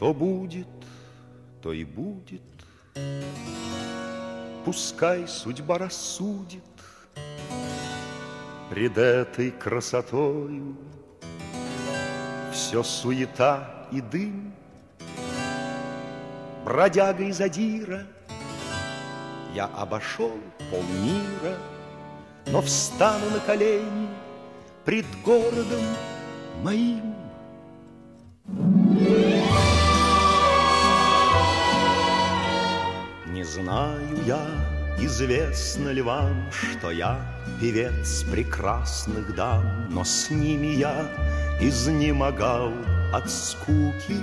Что будет, то и будет. Пускай судьба рассудит Пред этой красотою. Все суета и дым Бродяга и задира. Я обошел полмира Но встану на колени Пред городом моим Не знаю я, известно ли вам, Что я певец прекрасных дам, Но с ними я изнемогал от скуки.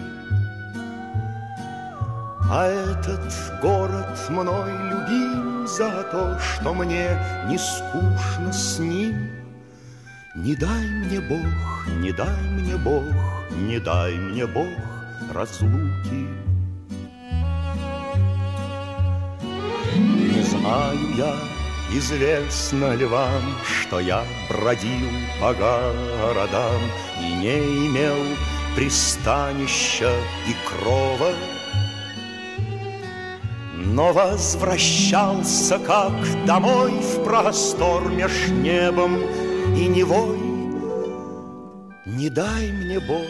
А этот город мной любим За то, что мне не скучно с ним. Не дай мне Бог, не дай мне Бог, Не дай мне Бог разлуки. Знаю я, известно ли вам, Что я бродил по городам И не имел пристанища и крова, но возвращался как домой В простор меж небом и невой. Не дай мне Бог,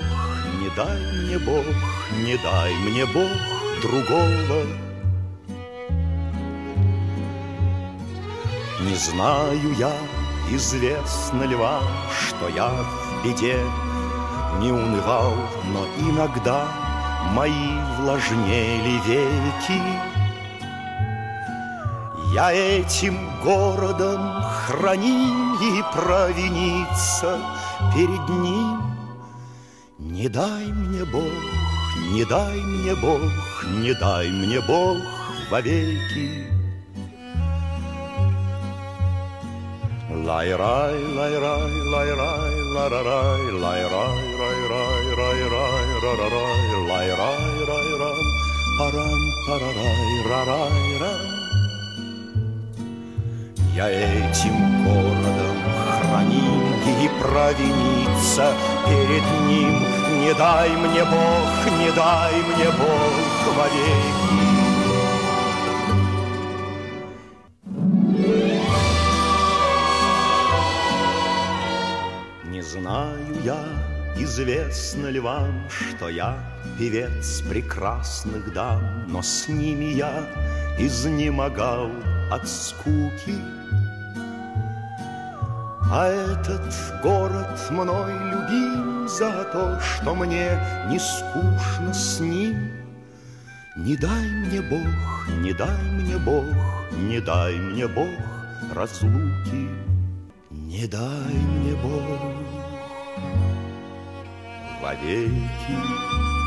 не дай мне Бог, Не дай мне Бог другого. Не знаю я, известно ли вам, что я в беде не унывал, но иногда мои влажнели веки. Я этим городом храним и провиниться перед ним. Не дай мне Бог, не дай мне Бог, не дай мне Бог вовеки. Лай-рай, лай-рай, лай-рай, ла-ра-рай, лай-рай, рай-рай, рай-рай, ра-ра-рай, лай-рай, рай-рам, парам, парарай, рарай-рам. Я этим городом храним и провиниться перед ним Не дай мне Бог, не дай мне Бог вовеки. Знаю я, известно ли вам, что я певец прекрасных дам, но с ними я изнемогал от скуки. А этот город мной любим за то, что мне не скучно с ним. Не дай мне Бог, не дай мне Бог, не дай мне Бог разлуки. Не дай мне Бог вовеки.